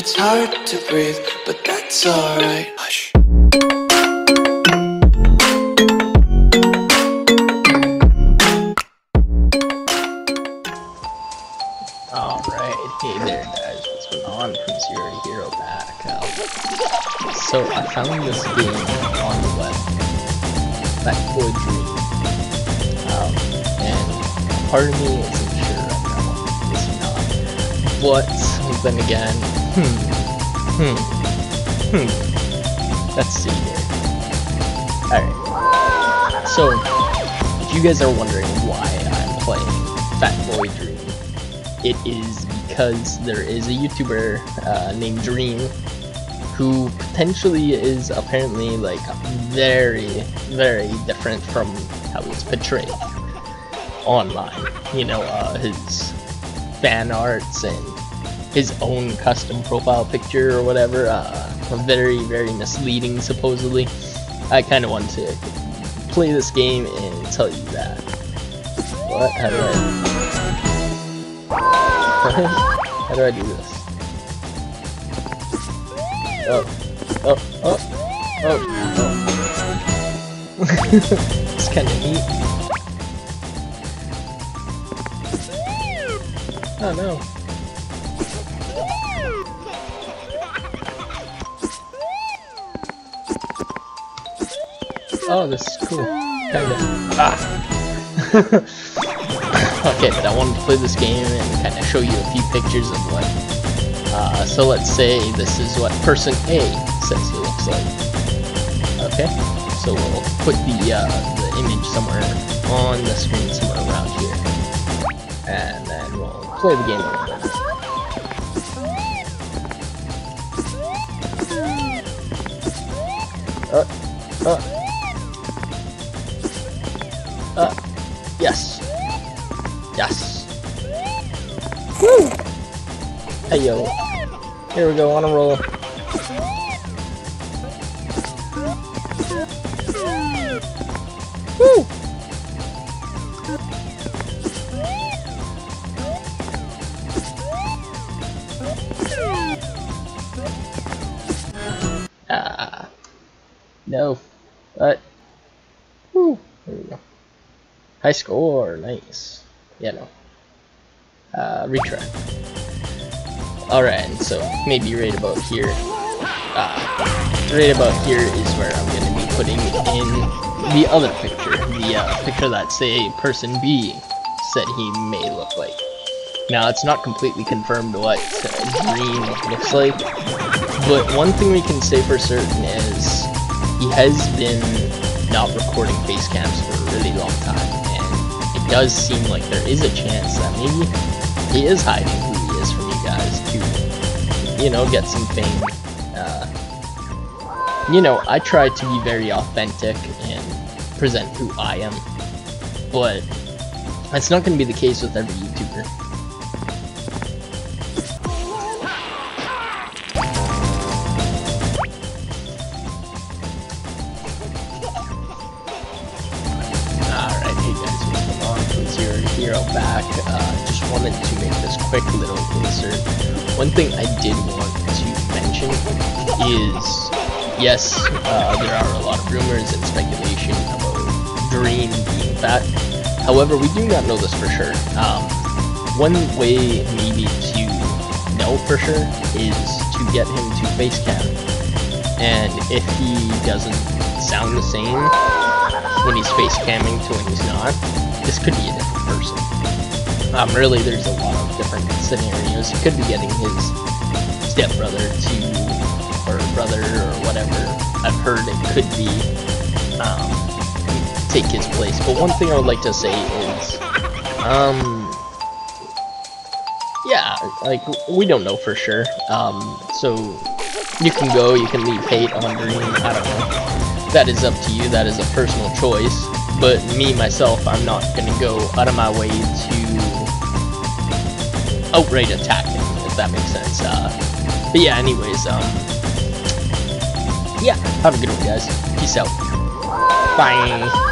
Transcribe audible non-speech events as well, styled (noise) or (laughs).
It's hard to breathe, but that's alright. Hush. Alright, hey there guys, what's going on? Zero Hero back. Um, so I found this game on the web, Fat Boy Dream. Um, and part of me isn't sure right now, it's not. But then again, hmm, hmm, hmm. Let's see here. Alright. So, if you guys are wondering why I'm playing Fat Boy Dream, it is because there is a YouTuber uh, named Dream who potentially is apparently like very, very different from how he's portrayed online. You know, uh, his fan arts and his own custom profile picture or whatever, uh, very, very misleading supposedly. I kind of want to play this game and tell you that. What? How do I... (laughs) How do I do this? Oh. Oh. Oh. Oh. Oh. (laughs) it's kinda neat. Oh no. Oh, this is cool. Kinda. Ah! (laughs) okay, but I wanted to play this game and kind of show you a few pictures of what. Uh, so let's say this is what person A says he looks like. Okay, so we'll put the uh, the image somewhere on the screen, somewhere around here, and then we'll play the game a little bit. Uh, uh, yes. Yes. Woo! Hey yo. Here we go, on a roll. Woo! Ah. No. But. Woo. There we go. High score, nice. No. Uh, retry. Alright, so maybe right about here. Uh, right about here is where I'm going to be putting in the other picture. The uh, picture that, say, person B said he may look like. Now, it's not completely confirmed what Dream looks like, but one thing we can say for certain is he has been not recording face cams does seem like there is a chance that maybe he is hiding who he is from you guys to, you know, get some fame. Uh, you know, I try to be very authentic and present who I am, but that's not going to be the case with every YouTuber. Hero back. Uh, just wanted to make this quick little insert. One thing I did want to mention is, yes, uh, there are a lot of rumors and speculation about Dream being fat. However, we do not know this for sure. Um, one way maybe to know for sure is to get him to face cam. And if he doesn't sound the same when he's face camming to when he's not, this could be a different person. Um, really, there's a lot of different scenarios. He could be getting his stepbrother to, or brother, or whatever. I've heard it could be, um, take his place. But one thing I would like to say is, um, yeah, like, we don't know for sure. Um, so, you can go, you can leave hate on Dream, I don't know that is up to you. That is a personal choice. But me, myself, I'm not to go out of my way to outright attack him, if that makes sense. Uh, but yeah, anyways, um, yeah, have a good one, guys. Peace out. Bye.